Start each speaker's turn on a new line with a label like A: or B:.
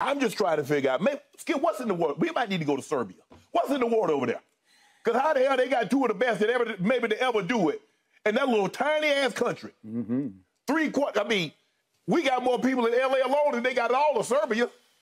A: I'm just trying to figure out, maybe, Skip, what's in the world? We might need to go to Serbia. What's in the world over there? Because how the hell they got two of the best that ever, maybe to ever do it, in that little tiny ass country. Mm-hmm. Three quarters. I mean, we got more people in LA alone than they got in all of Serbia.